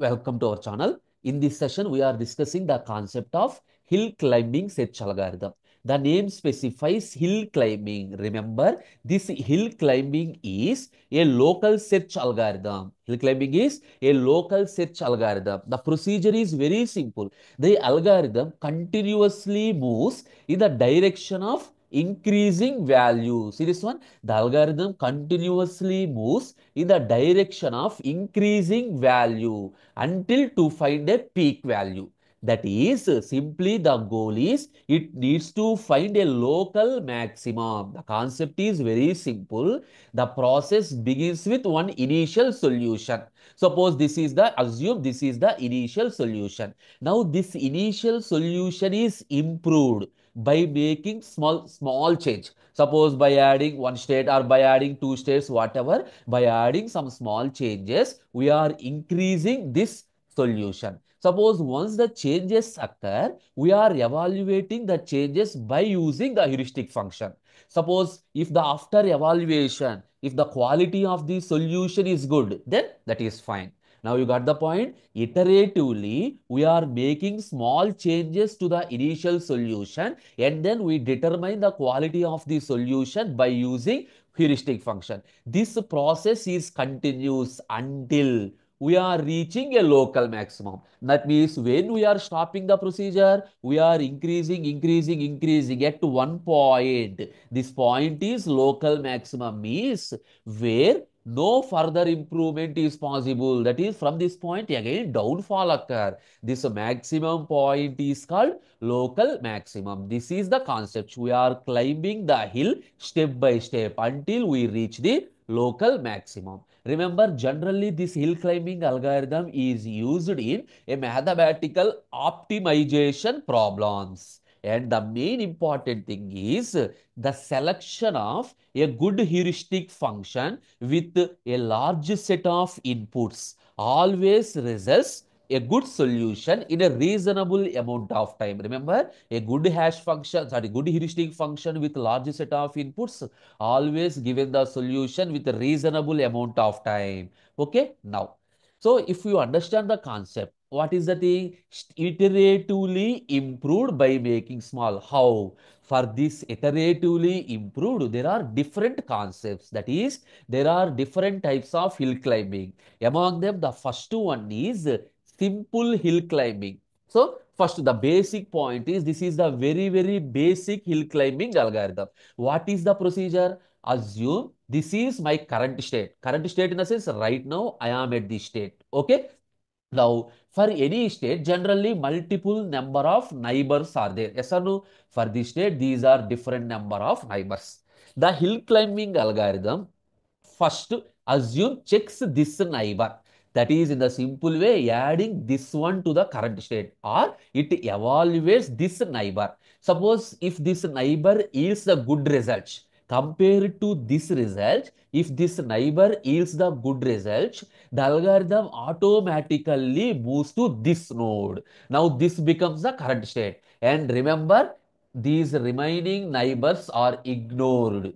Welcome to our channel. In this session, we are discussing the concept of hill climbing search algorithm. The name specifies hill climbing. Remember, this hill climbing is a local search algorithm. Hill climbing is a local search algorithm. The procedure is very simple. The algorithm continuously moves in the direction of increasing value. See this one? The algorithm continuously moves in the direction of increasing value until to find a peak value. That is simply the goal is it needs to find a local maximum. The concept is very simple. The process begins with one initial solution. Suppose this is the assume this is the initial solution. Now this initial solution is improved by making small small change. Suppose by adding one state or by adding two states whatever by adding some small changes we are increasing this solution. Suppose once the changes occur we are evaluating the changes by using the heuristic function. Suppose if the after evaluation if the quality of the solution is good then that is fine now you got the point. Iteratively, we are making small changes to the initial solution and then we determine the quality of the solution by using heuristic function. This process is continuous until we are reaching a local maximum. That means when we are stopping the procedure, we are increasing, increasing, increasing at one point. This point is local maximum means where no further improvement is possible. That is from this point again downfall occur. This maximum point is called local maximum. This is the concept. We are climbing the hill step by step until we reach the local maximum. Remember, generally this hill climbing algorithm is used in a mathematical optimization problems. And the main important thing is the selection of a good heuristic function with a large set of inputs always results a good solution in a reasonable amount of time. Remember, a good hash function, sorry, good heuristic function with large set of inputs always given the solution with a reasonable amount of time. Okay, now, so if you understand the concept, what is the thing? Iteratively improved by making small. How? For this iteratively improved, there are different concepts. That is, there are different types of hill climbing. Among them, the first one is simple hill climbing. So, first the basic point is this is the very, very basic hill climbing algorithm. What is the procedure? Assume this is my current state. Current state in the sense right now I am at this state. Okay. Now, for any state, generally multiple number of neighbors are there. Yes or no? For this state, these are different number of neighbors. The hill climbing algorithm first assume checks this neighbor. That is in the simple way adding this one to the current state or it evaluates this neighbor. Suppose if this neighbor yields a good result compared to this result, if this neighbor yields the good result, the algorithm automatically moves to this node. Now this becomes the current state. And remember, these remaining neighbors are ignored.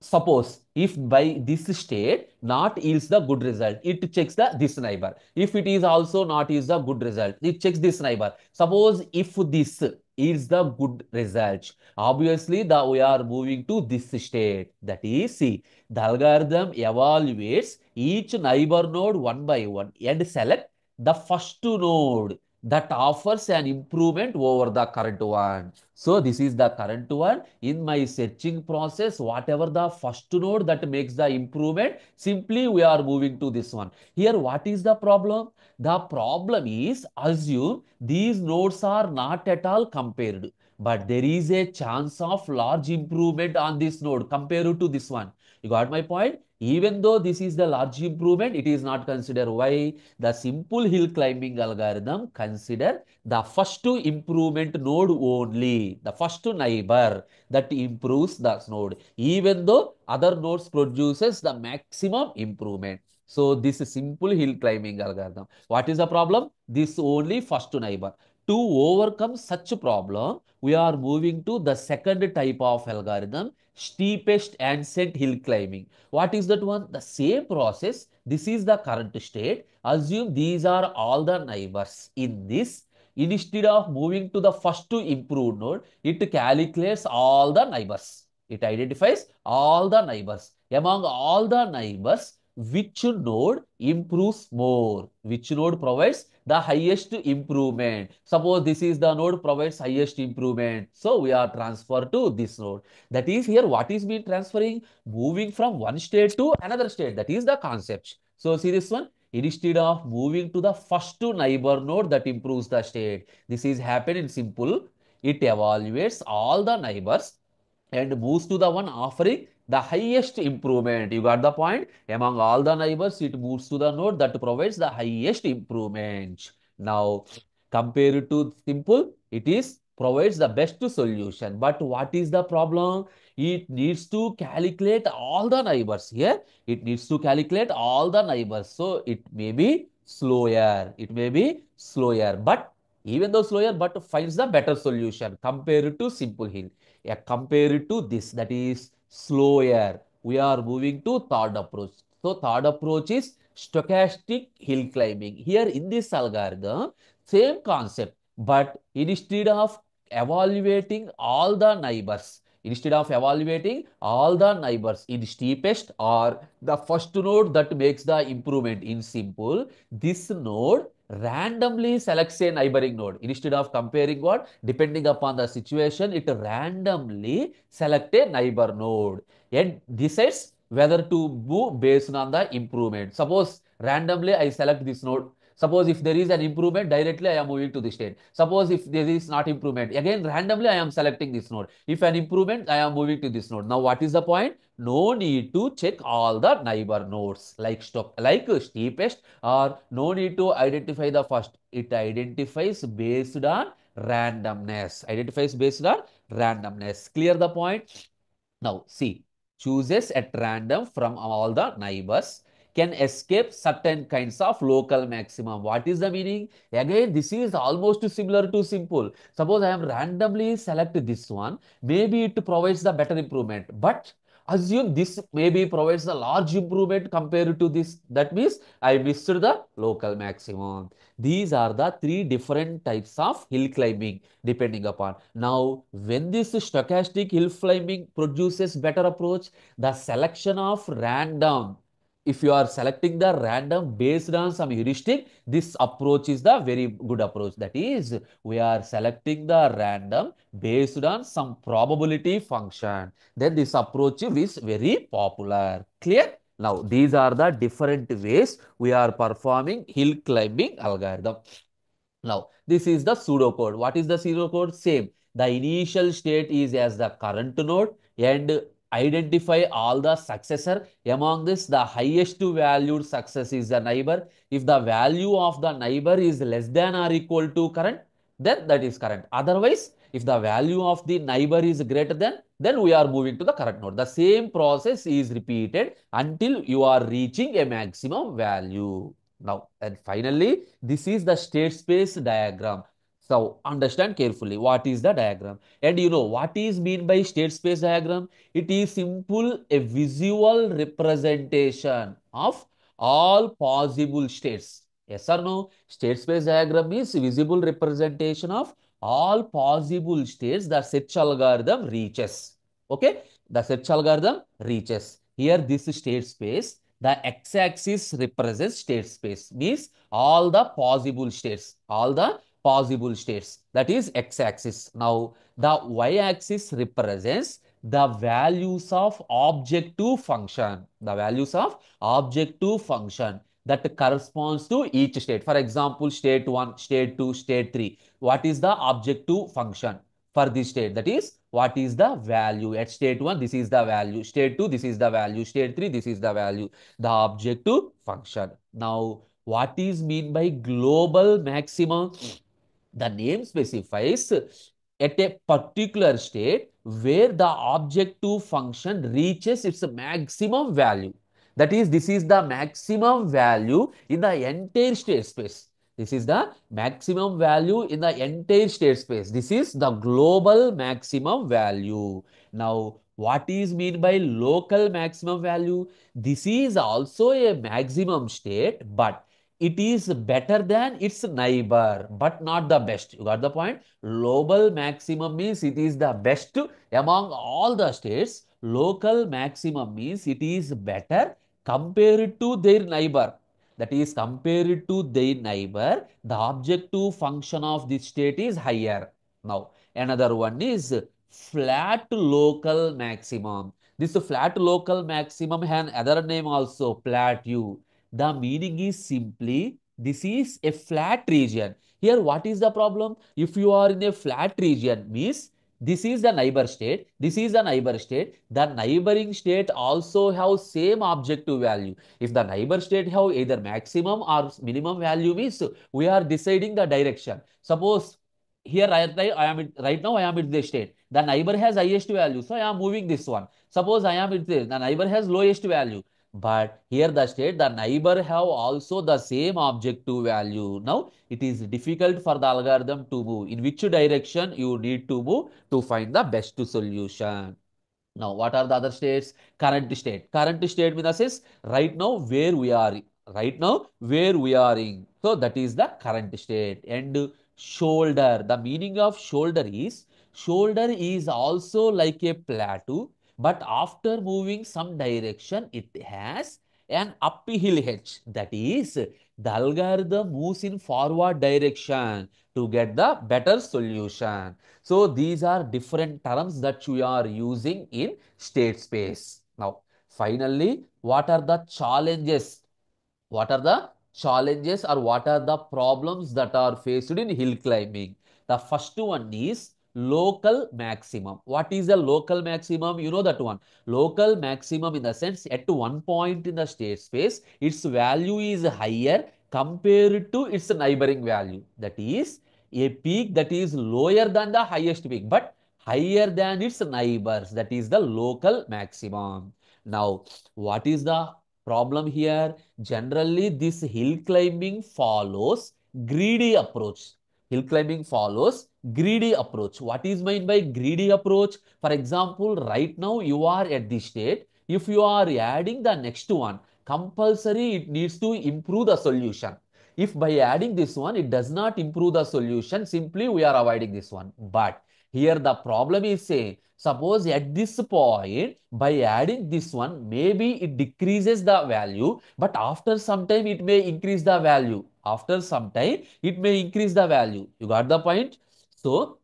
Suppose if by this state not yields the good result, it checks the this neighbor. If it is also not yields the good result, it checks this neighbor. Suppose if this is the good result. Obviously, the we are moving to this state. That is, see, the algorithm evaluates each neighbor node one by one and select the first node that offers an improvement over the current one. So this is the current one. In my searching process, whatever the first node that makes the improvement, simply we are moving to this one. Here, what is the problem? The problem is assume these nodes are not at all compared, but there is a chance of large improvement on this node compared to this one. You got my point? Even though this is the large improvement, it is not considered. Why? The simple hill climbing algorithm consider the first improvement node only, the first neighbor that improves the node, even though other nodes produces the maximum improvement. So this is simple hill climbing algorithm. What is the problem? This only first neighbor. to overcome such problem, we are moving to the second type of algorithm, steepest ascent hill climbing. What is that one? The same process. This is the current state. Assume these are all the neighbors. In this, instead of moving to the first to improve node, it calculates all the neighbors. It identifies all the neighbors. Among all the neighbors, which node improves more? Which node provides the highest improvement? Suppose this is the node provides highest improvement. So we are transferred to this node. That is here what is being transferring? Moving from one state to another state. That is the concept. So see this one. Instead of moving to the first neighbor node that improves the state. This is happen in simple. It evaluates all the neighbors and moves to the one offering the highest improvement. You got the point? Among all the neighbors, it moves to the node that provides the highest improvement. Now, compared to simple, it is provides the best solution. But what is the problem? It needs to calculate all the neighbors. Here, it needs to calculate all the neighbors. So, it may be slower. It may be slower. But even though slower, but finds the better solution compared to simple hill. Yeah, compared to this, that is slower. We are moving to third approach. So third approach is stochastic hill climbing. Here in this algorithm, same concept, but instead of evaluating all the neighbors, instead of evaluating all the neighbors in steepest or the first node that makes the improvement in simple, this node randomly selects a neighboring node. Instead of comparing what? Depending upon the situation, it randomly select a neighbor node and decides whether to move based on the improvement. Suppose randomly I select this node. Suppose if there is an improvement, directly I am moving to this state. Suppose if there is not improvement, again randomly I am selecting this node. If an improvement, I am moving to this node. Now what is the point? No need to check all the neighbor nodes like stock, like steepest or no need to identify the first. It identifies based on randomness. Identifies based on randomness. Clear the point? Now see, chooses at random from all the neighbors can escape certain kinds of local maximum. What is the meaning? Again, this is almost similar to simple. Suppose I am randomly select this one, maybe it provides the better improvement, but assume this maybe provides a large improvement compared to this. That means I missed the local maximum. These are the three different types of hill climbing depending upon. Now, when this stochastic hill climbing produces better approach, the selection of random if you are selecting the random based on some heuristic, this approach is the very good approach. That is, we are selecting the random based on some probability function. Then this approach is very popular. Clear? Now, these are the different ways we are performing hill climbing algorithm. Now, this is the pseudocode. What is the pseudocode? Same. The initial state is as the current node and identify all the successor. Among this, the highest valued success is the neighbor. If the value of the neighbor is less than or equal to current, then that is current. Otherwise, if the value of the neighbor is greater than, then we are moving to the current node. The same process is repeated until you are reaching a maximum value. Now, and finally, this is the state space diagram. So understand carefully what is the diagram. And you know what is mean by state space diagram? It is simple a visual representation of all possible states. Yes or no? State space diagram is visible representation of all possible states the search algorithm reaches. Okay? The search algorithm reaches. Here this state space the x-axis represents state space means all the possible states all the possible states. That is x-axis. Now the y-axis represents the values of objective function. The values of objective function that corresponds to each state. For example state 1 state 2 state 3 what is the objective function for this state? That is what is the value? At state 1 this is the value. State 2 this is the value. State 3 this is the value. The objective function. Now what is mean by global maximum the name specifies at a particular state where the objective function reaches its maximum value that is this is the maximum value in the entire state space This is the maximum value in the entire state space. This is the global maximum value. Now, what is mean by local maximum value? This is also a maximum state, but it is better than its neighbor, but not the best. You got the point? Global maximum means it is the best among all the states. Local maximum means it is better compared to their neighbor that is compared to their neighbor, the objective function of this state is higher. Now, another one is flat local maximum. This flat local maximum has another name also, plateau. The meaning is simply, this is a flat region. Here, what is the problem? If you are in a flat region, means this is the neighbor state, this is the neighbor state, the neighboring state also have same objective value. If the neighbor state have either maximum or minimum value means we are deciding the direction. Suppose here right, I am right now I am in this state. The neighbor has highest value, so I am moving this one. Suppose I am in this, the neighbor has lowest value. But here the state, the neighbor have also the same objective value. Now, it is difficult for the algorithm to move. In which direction you need to move to find the best solution. Now, what are the other states? Current state. Current state means is right now where we are. Right now where we are in. So, that is the current state. And shoulder. The meaning of shoulder is, shoulder is also like a plateau but after moving some direction, it has an uphill edge. That is, the algorithm moves in forward direction to get the better solution. So, these are different terms that you are using in state space. Now, finally, what are the challenges? What are the challenges or what are the problems that are faced in hill climbing? The first one is local maximum. What is a local maximum? You know that one. Local maximum in the sense at one point in the state space, its value is higher compared to its neighboring value. That is a peak that is lower than the highest peak, but higher than its neighbors. That is the local maximum. Now, what is the problem here? Generally, this hill climbing follows greedy approach hill climbing follows greedy approach. What is meant by greedy approach? For example, right now you are at this state. If you are adding the next one, compulsory it needs to improve the solution. If by adding this one, it does not improve the solution, simply we are avoiding this one. But here the problem is say, suppose at this point, by adding this one, maybe it decreases the value, but after some time it may increase the value after some time it may increase the value. You got the point? So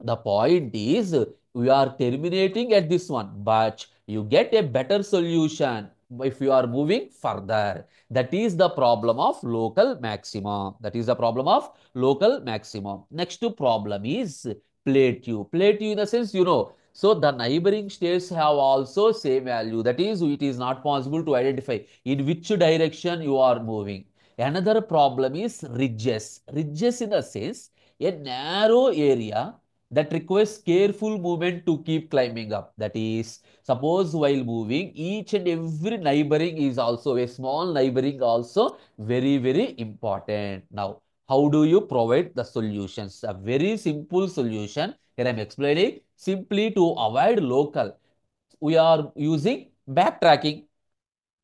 the point is we are terminating at this one but you get a better solution if you are moving further. That is the problem of local maximum. That is the problem of local maximum. Next to problem is plateau. Plateau in the sense you know so the neighboring states have also same value. That is it is not possible to identify in which direction you are moving Another problem is ridges. Ridges in the sense a narrow area that requires careful movement to keep climbing up. That is, suppose while moving, each and every neighboring is also a small neighboring also very, very important. Now, how do you provide the solutions? A very simple solution. Here I am explaining simply to avoid local. We are using backtracking.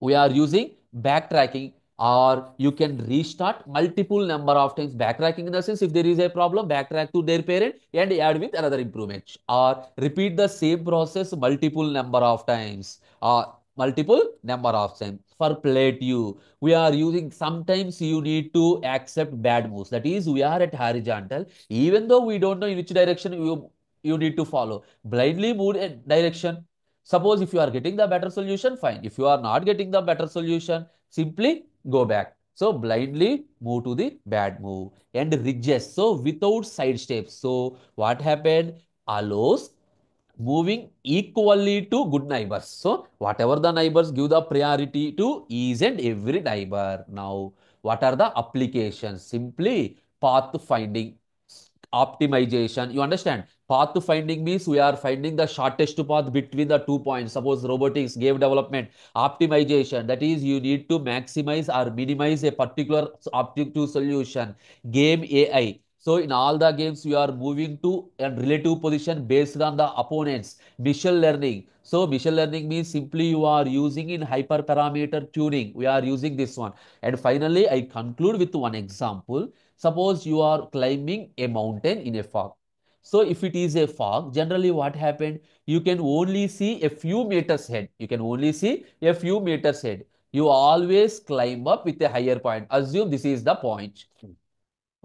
We are using backtracking or you can restart multiple number of times backtracking in the sense if there is a problem backtrack to their parent and add with another improvement. Or repeat the same process multiple number of times. Or multiple number of times. For plate plateau we are using sometimes you need to accept bad moves. That is we are at horizontal. Even though we don't know in which direction you you need to follow. Blindly move a direction. Suppose if you are getting the better solution fine. If you are not getting the better solution simply go back. So blindly move to the bad move and ridges. So without side steps. So what happened? Allows moving equally to good neighbors. So whatever the neighbors give the priority to each and every neighbor. Now what are the applications? Simply path finding. Optimization. You understand? Path to finding means we are finding the shortest path between the two points. Suppose robotics game development optimization. That is you need to maximize or minimize a particular objective solution. Game ai so in all the games we are moving to a relative position based on the opponents machine learning so machine learning means simply you are using in hyperparameter tuning we are using this one and finally i conclude with one example Suppose you are climbing a mountain in a fog. So if it is a fog, generally what happened? You can only see a few meters ahead. You can only see a few meters ahead. You always climb up with a higher point. Assume this is the point. Hmm.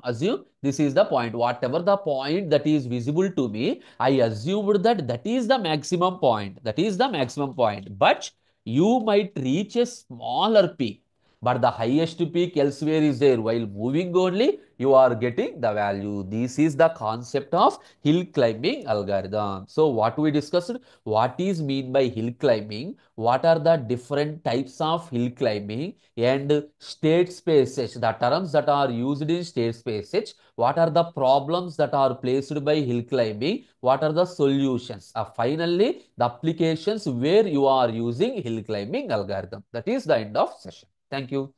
Assume this is the point. Whatever the point that is visible to me, I assumed that that is the maximum point. That is the maximum point. But you might reach a smaller peak but the highest peak elsewhere is there. While moving only, you are getting the value. This is the concept of hill climbing algorithm. So what we discussed, what is mean by hill climbing, what are the different types of hill climbing and state spaces, the terms that are used in state spaces, what are the problems that are placed by hill climbing, what are the solutions. Uh, finally, the applications where you are using hill climbing algorithm. That is the end of session. Thank you.